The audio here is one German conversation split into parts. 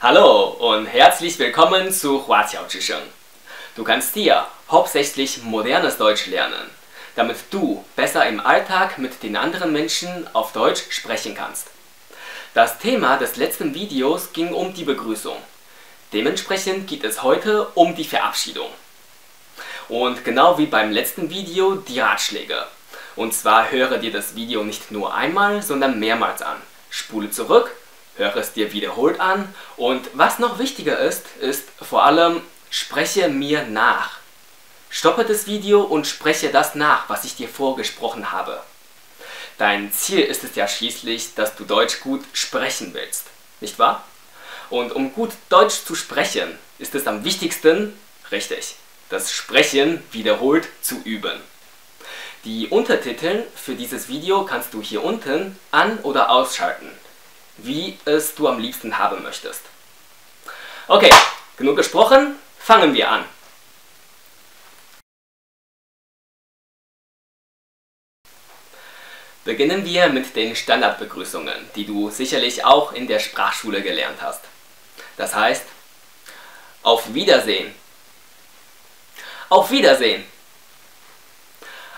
Hallo und herzlich willkommen zu Huaqiao Zhisheng. Du kannst hier hauptsächlich modernes Deutsch lernen, damit du besser im Alltag mit den anderen Menschen auf Deutsch sprechen kannst. Das Thema des letzten Videos ging um die Begrüßung. Dementsprechend geht es heute um die Verabschiedung. Und genau wie beim letzten Video die Ratschläge. Und zwar höre dir das Video nicht nur einmal, sondern mehrmals an. Spule zurück, höre es dir wiederholt an und was noch wichtiger ist, ist vor allem spreche mir nach. Stoppe das Video und spreche das nach, was ich dir vorgesprochen habe. Dein Ziel ist es ja schließlich, dass du Deutsch gut sprechen willst, nicht wahr? Und um gut Deutsch zu sprechen, ist es am wichtigsten, richtig, das Sprechen wiederholt zu üben. Die Untertitel für dieses Video kannst du hier unten an- oder ausschalten, wie es du am liebsten haben möchtest. Okay, genug gesprochen, fangen wir an. Beginnen wir mit den Standardbegrüßungen, die du sicherlich auch in der Sprachschule gelernt hast. Das heißt, auf Wiedersehen. Auf Wiedersehen.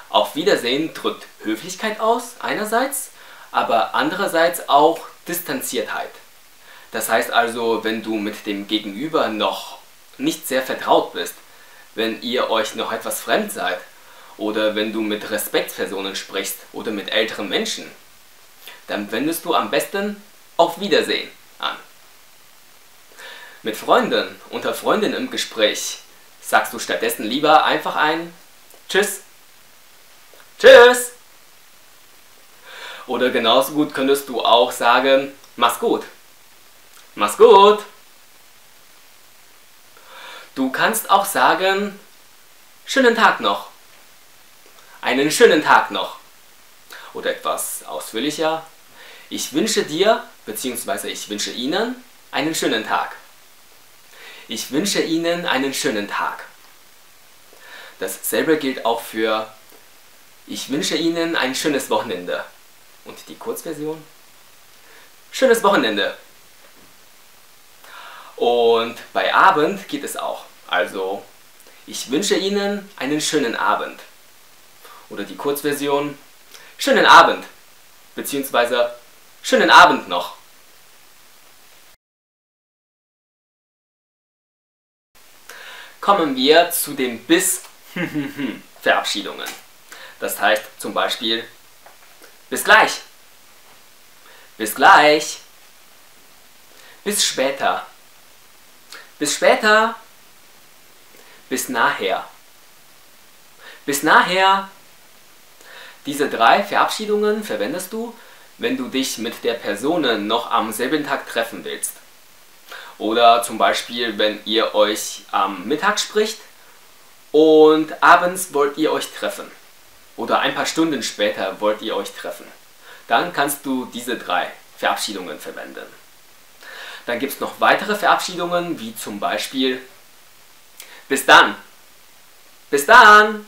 Auf Wiedersehen drückt Höflichkeit aus, einerseits, aber andererseits auch Distanziertheit. Das heißt also, wenn du mit dem Gegenüber noch nicht sehr vertraut bist, wenn ihr euch noch etwas fremd seid, oder wenn du mit Respektspersonen sprichst oder mit älteren Menschen, dann wendest du am besten auf Wiedersehen an. Mit Freunden, unter Freunden im Gespräch, sagst du stattdessen lieber einfach ein Tschüss. Tschüss. Oder genauso gut könntest du auch sagen, mach's gut. Mach's gut. Du kannst auch sagen, schönen Tag noch einen schönen Tag noch. Oder etwas ausführlicher, ich wünsche dir bzw. ich wünsche Ihnen einen schönen Tag. Ich wünsche Ihnen einen schönen Tag. Dasselbe gilt auch für ich wünsche Ihnen ein schönes Wochenende. Und die Kurzversion? Schönes Wochenende. Und bei Abend geht es auch. Also, ich wünsche Ihnen einen schönen Abend oder die Kurzversion Schönen Abend beziehungsweise Schönen Abend noch. Kommen wir zu den bis Verabschiedungen. Das heißt zum Beispiel bis gleich, bis gleich, bis später, bis später, bis nachher, bis nachher, diese drei Verabschiedungen verwendest du, wenn du dich mit der Person noch am selben Tag treffen willst. Oder zum Beispiel, wenn ihr euch am Mittag spricht und abends wollt ihr euch treffen. Oder ein paar Stunden später wollt ihr euch treffen. Dann kannst du diese drei Verabschiedungen verwenden. Dann gibt es noch weitere Verabschiedungen, wie zum Beispiel Bis dann. Bis dann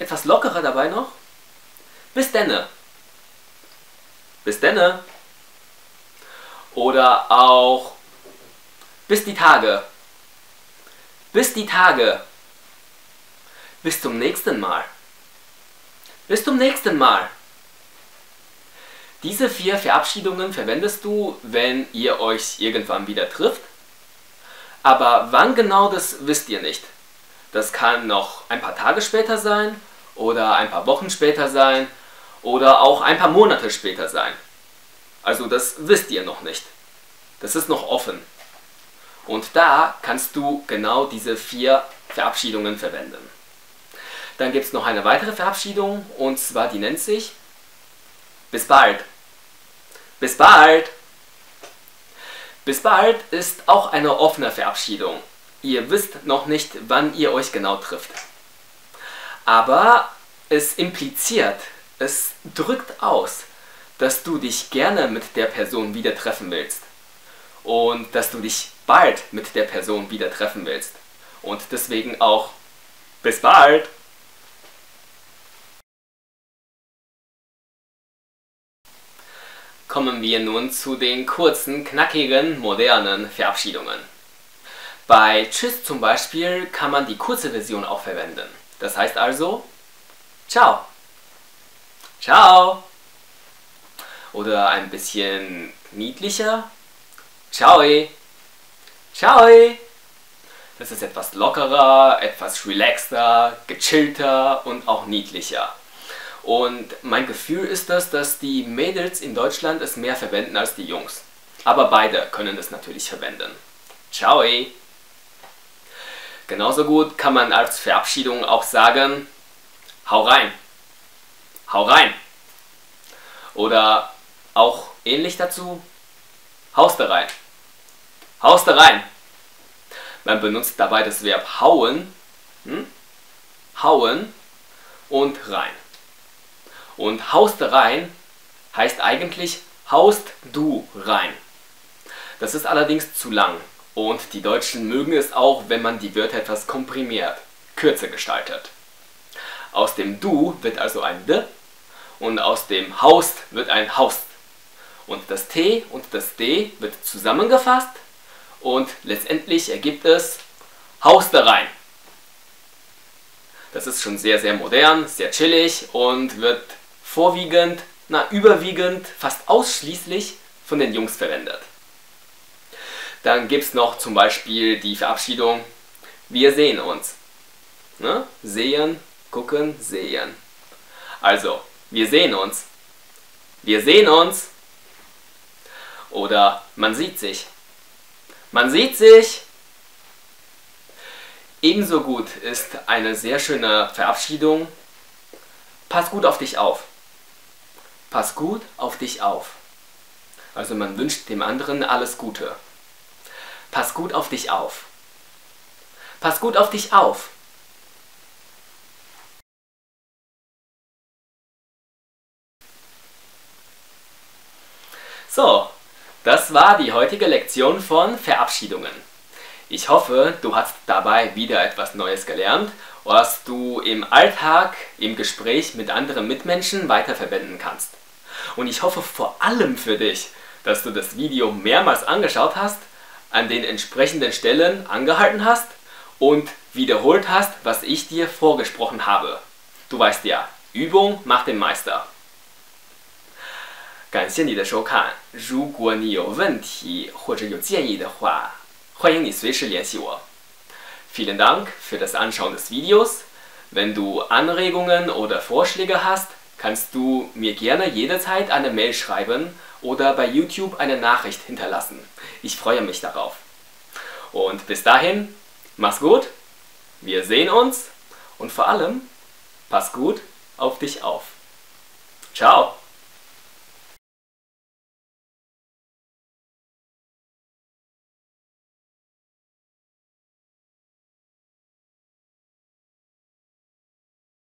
etwas lockerer dabei noch. Bis denne. Bis denne. Oder auch bis die Tage. Bis die Tage. Bis zum nächsten Mal. Bis zum nächsten Mal. Diese vier Verabschiedungen verwendest du, wenn ihr euch irgendwann wieder trifft. Aber wann genau, das wisst ihr nicht. Das kann noch ein paar Tage später sein oder ein paar Wochen später sein oder auch ein paar Monate später sein. Also das wisst ihr noch nicht. Das ist noch offen. Und da kannst du genau diese vier Verabschiedungen verwenden. Dann gibt es noch eine weitere Verabschiedung und zwar die nennt sich Bis bald. Bis bald. Bis bald ist auch eine offene Verabschiedung. Ihr wisst noch nicht, wann ihr euch genau trifft aber es impliziert, es drückt aus, dass du dich gerne mit der Person wieder treffen willst und dass du dich bald mit der Person wieder treffen willst und deswegen auch bis bald. Kommen wir nun zu den kurzen, knackigen, modernen Verabschiedungen. Bei Tschüss zum Beispiel kann man die kurze Version auch verwenden. Das heißt also Ciao. Ciao. Oder ein bisschen niedlicher. Ciao. Ciao. Das ist etwas lockerer, etwas relaxter, gechillter und auch niedlicher. Und mein Gefühl ist das, dass die Mädels in Deutschland es mehr verwenden als die Jungs. Aber beide können es natürlich verwenden. Ciao! Genauso gut kann man als Verabschiedung auch sagen, hau rein. Hau rein. Oder auch ähnlich dazu, haust da rein. Haust da rein. Man benutzt dabei das Verb hauen, hm? hauen und rein. Und haust rein heißt eigentlich haust du rein. Das ist allerdings zu lang und die Deutschen mögen es auch, wenn man die Wörter etwas komprimiert, kürzer gestaltet. Aus dem du wird also ein d und aus dem haust wird ein haust. Und das t und das d wird zusammengefasst und letztendlich ergibt es haust rein. Das ist schon sehr, sehr modern, sehr chillig und wird vorwiegend, na überwiegend, fast ausschließlich von den Jungs verwendet. Dann gibt es noch zum Beispiel die Verabschiedung Wir sehen uns. Ne? Sehen, gucken, sehen. Also, wir sehen uns. Wir sehen uns. Oder man sieht sich. Man sieht sich. Ebenso gut ist eine sehr schöne Verabschiedung. Pass gut auf dich auf. Pass gut auf dich auf. Also man wünscht dem anderen alles Gute. Pass gut auf dich auf. Pass gut auf dich auf. So, das war die heutige Lektion von Verabschiedungen. Ich hoffe, du hast dabei wieder etwas Neues gelernt, was du im Alltag, im Gespräch mit anderen Mitmenschen weiterverwenden kannst. Und ich hoffe vor allem für dich, dass du das Video mehrmals angeschaut hast, an den entsprechenden Stellen angehalten hast und wiederholt hast, was ich dir vorgesprochen habe. Du weißt ja, Übung macht den Meister. 感谢你的收看，如果你有问题或者有建议的话，欢迎你随时联系我。 Vielen Dank für das Anschauen des Videos. Wenn du Anregungen oder Vorschläge hast, kannst du mir gerne jederzeit eine Mail schreiben oder bei YouTube eine Nachricht hinterlassen. Ich freue mich darauf. Und bis dahin, mach's gut, wir sehen uns und vor allem, pass gut auf dich auf. Ciao!